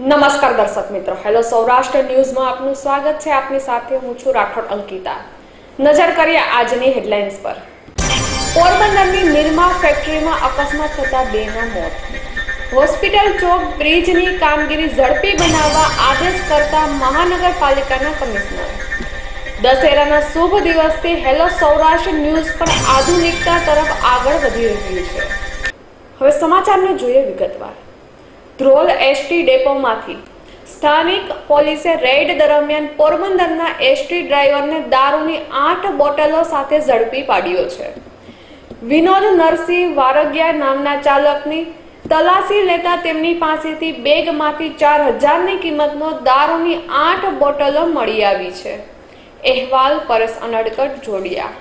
નમસ્કાર દર્શક મિત્રો. હેલો સૌરાષ્ટ્ર ન્યૂઝમાં આપનું સ્વાગત છે. આપની સાથે હું છું રાઠોડ અંકિતા. નજર કરીએ આજની હેડલાઇન્સ પર. પોરબંદરની નિરમા ફેક્ટરીમાં અકસ્માત થતા બેના મોત. હોસ્પિટલ ચોક બ્રિજની કામગીરી ઝડપી બનાવવા આદેશ કરતા મહાનગરપાલિકાના કમિશનર. દશેરાના શુભ દિવસથી હેલો સૌરાષ્ટ્ર ન્યૂઝ પણ આધુનિકતા તરફ આગળ વધી રહ્યું છે. હવે સમાચારને જોઈએ વિગતવાર. ધ્રોલ એસટી ડેપોમાંથી. સ્થાનિક પોલીસે રેડ દરમિયાન પોરબંદરના એસટી ડ્રાઈવરને દારૂની આઠ બોટલો સાથે ઝડપી પાડ્યો છે. વિનોદ નરસિંહ વારગિયા નામના ચાલકની તલાશી લેતા તેમની પાસેથી બેગમાંથી ચાર હજારની કિંમતનો દારૂની આઠ બોટલો મળી આવી છે. અહેવાલ પરસ અનડકટ, જોડિયા.